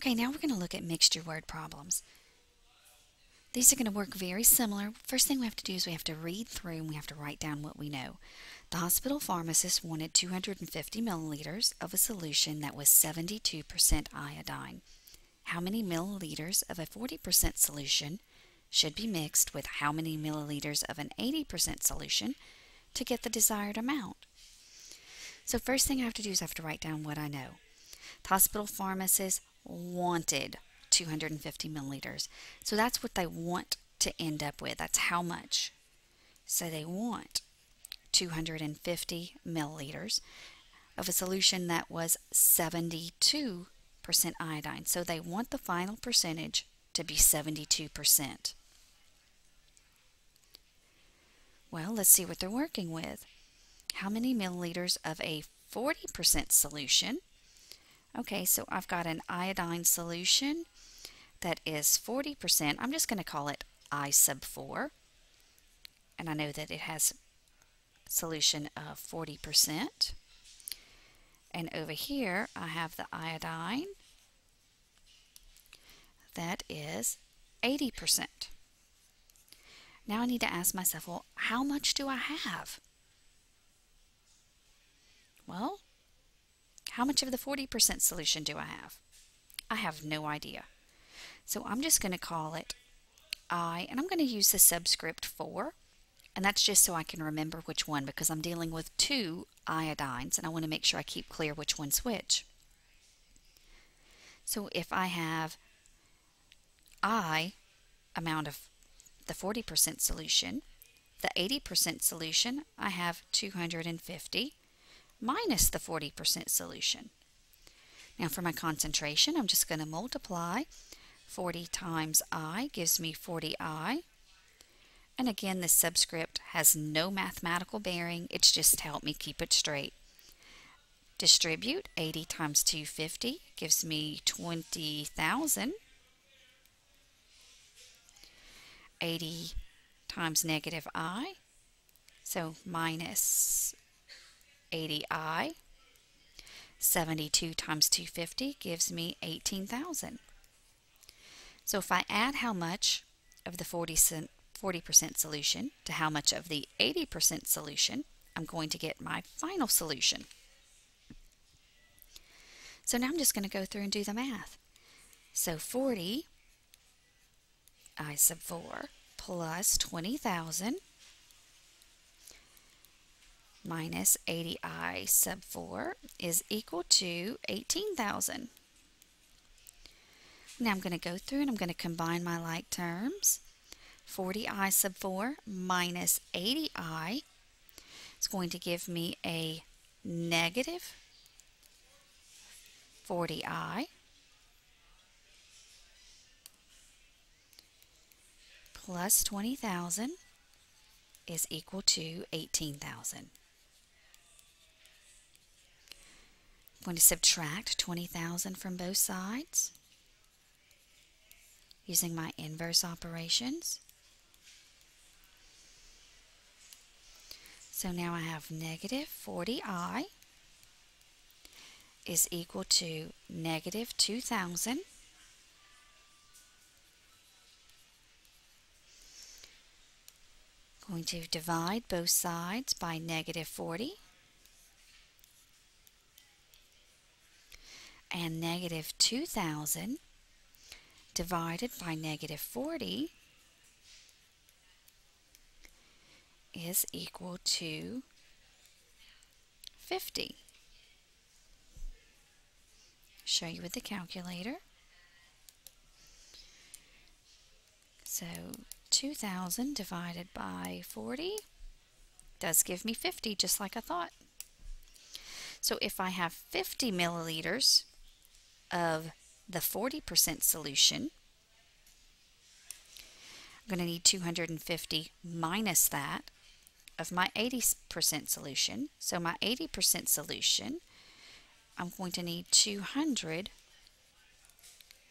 Okay, now we're going to look at mixture word problems. These are going to work very similar. First thing we have to do is we have to read through and we have to write down what we know. The hospital pharmacist wanted 250 milliliters of a solution that was 72% iodine. How many milliliters of a 40% solution should be mixed with how many milliliters of an 80% solution to get the desired amount? So first thing I have to do is I have to write down what I know. The hospital pharmacist wanted 250 milliliters. So that's what they want to end up with. That's how much. So they want 250 milliliters of a solution that was 72% iodine. So they want the final percentage to be 72%. Well, let's see what they're working with. How many milliliters of a 40% solution? Okay, so I've got an iodine solution that is 40%. I'm just going to call it I sub 4. And I know that it has solution of 40%. And over here, I have the iodine that is 80%. Now I need to ask myself, well, how much do I have? Well, how much of the 40% solution do I have? I have no idea. So I'm just going to call it I, and I'm going to use the subscript 4 and that's just so I can remember which one because I'm dealing with two iodines and I want to make sure I keep clear which one's which. So if I have I amount of the 40% solution, the 80% solution, I have 250 minus the 40% solution. Now for my concentration, I'm just going to multiply 40 times I gives me 40I and again, this subscript has no mathematical bearing. It's just to help me keep it straight. Distribute 80 times 250 gives me 20,000. 80 times negative i, so minus 80i. 72 times 250 gives me 18,000. So if I add how much of the 40 cent 40% solution to how much of the 80% solution, I'm going to get my final solution. So now I'm just going to go through and do the math. So 40 I sub 4 plus 20,000 minus 80i sub 4 is equal to 18,000. Now I'm going to go through and I'm going to combine my like terms. 40i sub 4 minus 80i is going to give me a negative 40i plus 20,000 is equal to 18,000. I'm going to subtract 20,000 from both sides. Using my inverse operations. So now I have negative 40i is equal to negative 2,000 going to divide both sides by negative 40 and negative 2,000 divided by negative 40 is equal to 50. Show you with the calculator. So 2,000 divided by 40 does give me 50, just like I thought. So if I have 50 milliliters of the 40% solution, I'm going to need 250 minus that of my 80% solution. So my 80% solution, I'm going to need 200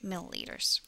milliliters.